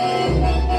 Música